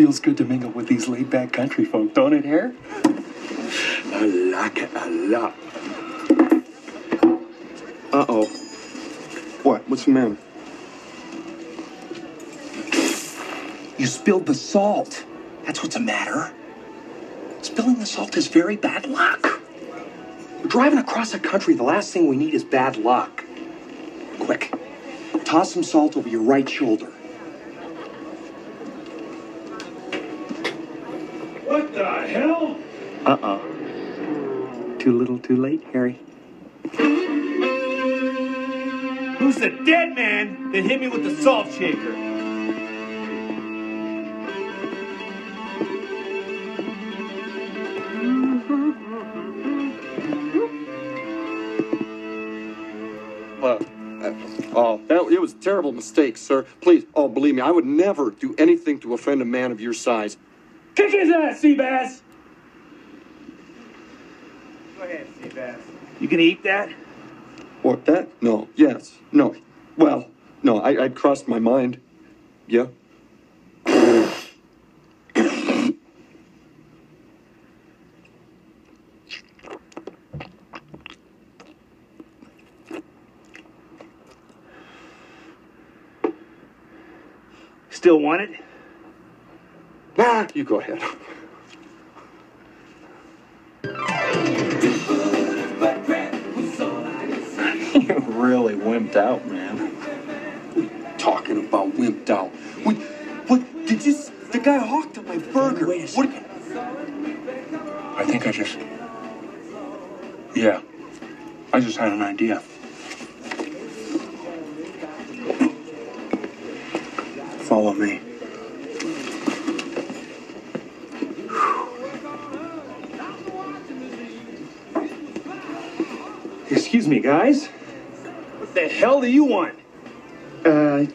feels good to mingle with these laid back country folk, don't it, Harry? I like it a lot. Uh oh. What? What's the matter? You spilled the salt. That's what's the matter. Spilling the salt is very bad luck. We're driving across the country. The last thing we need is bad luck. Quick, toss some salt over your right shoulder. What the hell? Uh uh Too little, too late, Harry. Who's the dead man that hit me with the salt shaker? Uh, uh, oh, that, it was a terrible mistake, sir. Please, oh, believe me, I would never do anything to offend a man of your size. Kick his ass, Seabass! Go ahead, Seabass. You gonna eat that? What, that? No, yes, no. Well, no, I, I'd crossed my mind. Yeah. Still want it? Nah, you go ahead. Really wimped out, man. Talking about wimped out. What, what, did you, s- the guy hawked at my burger. Wait a What, I think I just. Yeah. I just had an idea. Follow me. Excuse me, guys. What the hell do you want? Uh,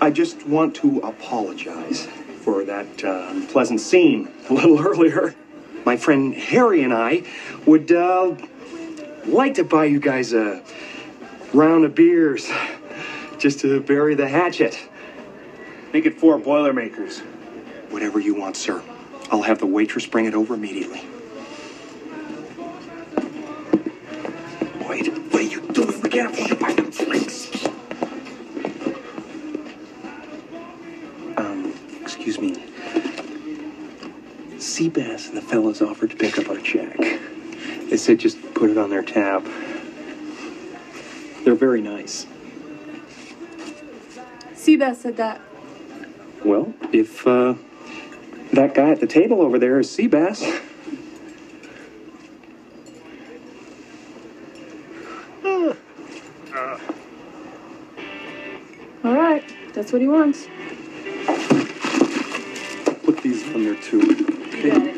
I just want to apologize for that uh, unpleasant scene a little earlier. My friend Harry and I would uh, like to buy you guys a round of beers just to bury the hatchet. Make it four Boilermakers. Whatever you want, sir. I'll have the waitress bring it over immediately. Wait, what are you doing? We can't afford Seabass and the fellas offered to pick up our check. They said just put it on their tab. They're very nice. Seabass said that. Well, if uh, that guy at the table over there is Seabass, All right, that's what he wants. put these on there too. It.